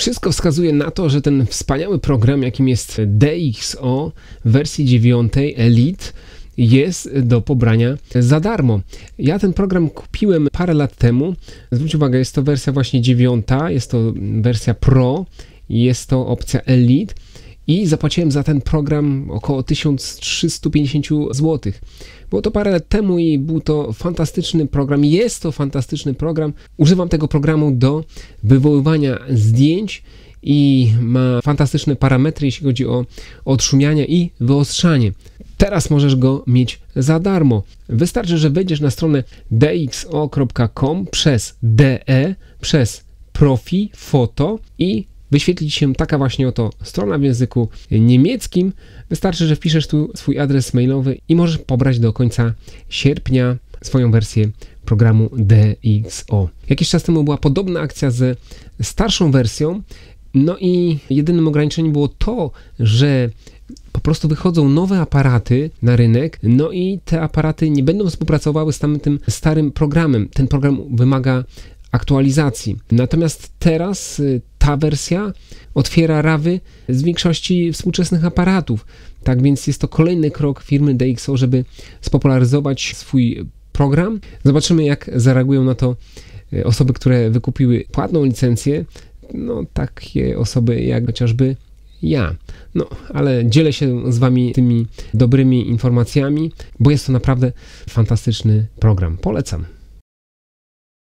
Wszystko wskazuje na to, że ten wspaniały program, jakim jest DxO w wersji 9 Elite, jest do pobrania za darmo. Ja ten program kupiłem parę lat temu. Zwróć uwagę, jest to wersja właśnie dziewiąta, jest to wersja Pro, jest to opcja Elite i zapłaciłem za ten program około 1350 zł. Było to parę lat temu i był to fantastyczny program. Jest to fantastyczny program. Używam tego programu do wywoływania zdjęć i ma fantastyczne parametry, jeśli chodzi o odszumianie i wyostrzanie. Teraz możesz go mieć za darmo. Wystarczy, że wejdziesz na stronę dxo.com przez DE, przez profi, foto i wyświetli się taka właśnie oto strona w języku niemieckim. Wystarczy, że wpiszesz tu swój adres mailowy i możesz pobrać do końca sierpnia swoją wersję programu DXO. Jakiś czas temu była podobna akcja ze starszą wersją, no i jedynym ograniczeniem było to, że po prostu wychodzą nowe aparaty na rynek, no i te aparaty nie będą współpracowały z tamtym starym programem. Ten program wymaga aktualizacji. Natomiast teraz y, ta wersja otwiera rawy z większości współczesnych aparatów. Tak więc jest to kolejny krok firmy DxO, żeby spopularyzować swój program. Zobaczymy, jak zareagują na to y, osoby, które wykupiły płatną licencję. No, takie osoby jak chociażby ja. No, ale dzielę się z Wami tymi dobrymi informacjami, bo jest to naprawdę fantastyczny program. Polecam.